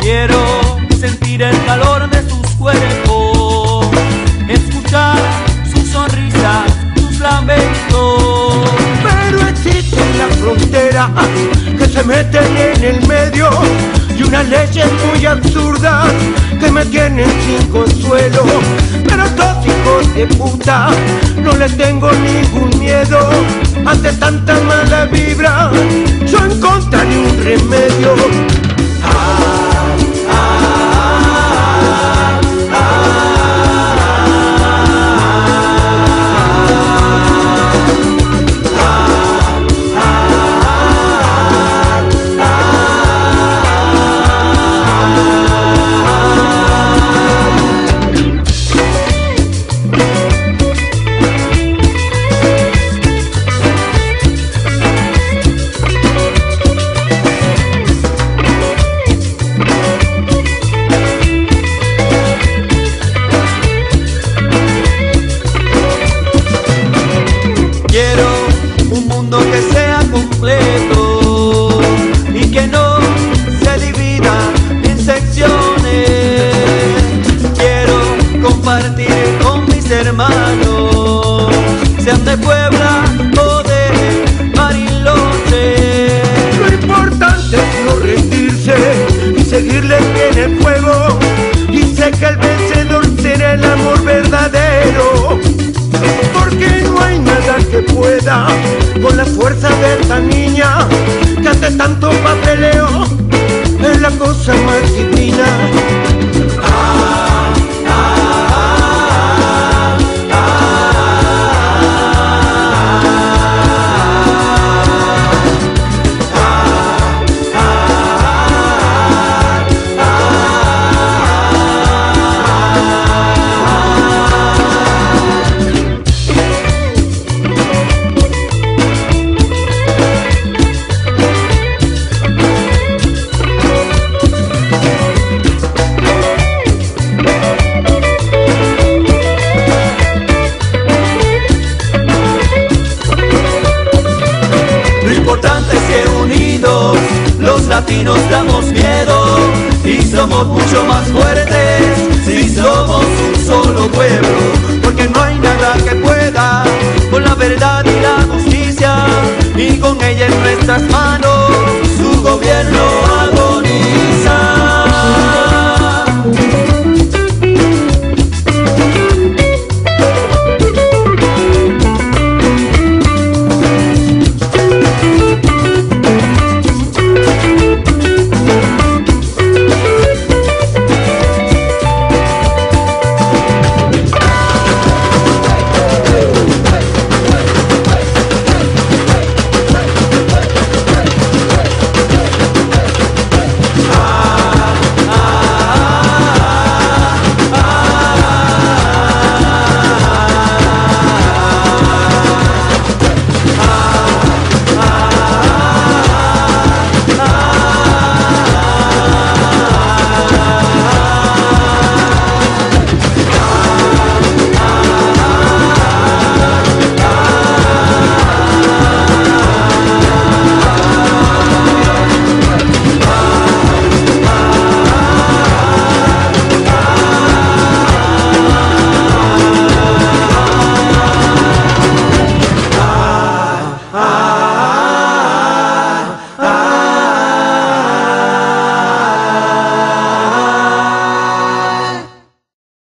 Quiero sentir el calor de sus cuerpos, escuchar sus sonrisas, sus lamentos. Pero existen las fronteras que se meten en el medio y unas leyes muy absurdas que me tienen sin consuelo. Pero estos hijos de puta no les tengo ningún miedo ante tanta con mis hermanos, sean de Puebla o de Bariloche. Lo importante es no rendirse y seguirle bien el juego. Y sé que el vencedor será el amor verdadero. Porque no hay nada que pueda con la fuerza de esta niña que ante tanto papeleo es la cosa más divina. Latinos damos miedo y somos mucho más fuertes si somos un solo pueblo, porque no hay nada que pueda con la verdad y la justicia y con ella en nuestras manos